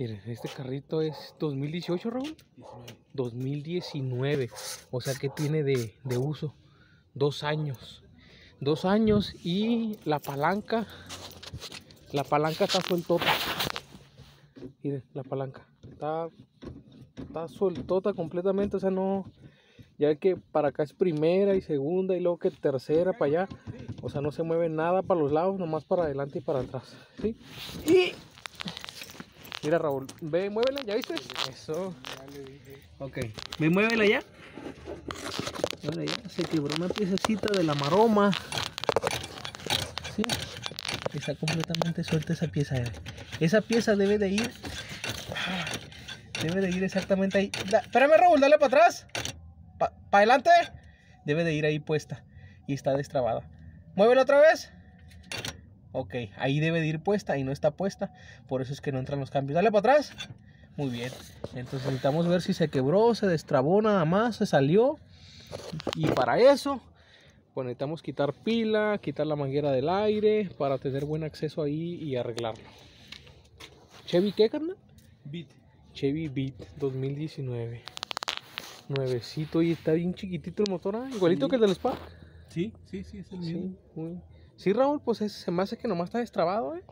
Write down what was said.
Miren, este carrito es 2018, Raúl. 2019. O sea que tiene de, de uso dos años. Dos años y la palanca. La palanca está sueltota. Miren, la palanca. Está, está sueltota completamente. O sea, no. Ya que para acá es primera y segunda y luego que tercera para allá. O sea, no se mueve nada para los lados, nomás para adelante y para atrás. ¿sí? Y Mira Raúl, ve, muévela, ¿ya viste? Eso. Ok, ve, muévela ya. Ahora ya se quebró una piececita de la maroma. Sí, está completamente suelta esa pieza. Esa pieza debe de ir. Debe de ir exactamente ahí. Da- espérame Raúl, dale para atrás. Para adelante. Debe de ir ahí puesta. Y está destrabada. Muévela otra vez. Ok, ahí debe de ir puesta y no está puesta. Por eso es que no entran los cambios. Dale para atrás. Muy bien. Entonces necesitamos ver si se quebró, se destrabó nada más, se salió. Y para eso, pues necesitamos quitar pila, quitar la manguera del aire para tener buen acceso ahí y arreglarlo. ¿Chevy qué, carnal? Bit. Chevy Beat 2019. Nuevecito y está bien chiquitito el motor, ¿ah? igualito Sí. que el del Spark. Sí, sí, sí, es el mismo. Sí, muy- sí, Raúl, pues ese se me hace que nomás está destrabado, ¿eh?